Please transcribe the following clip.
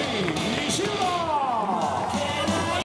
team.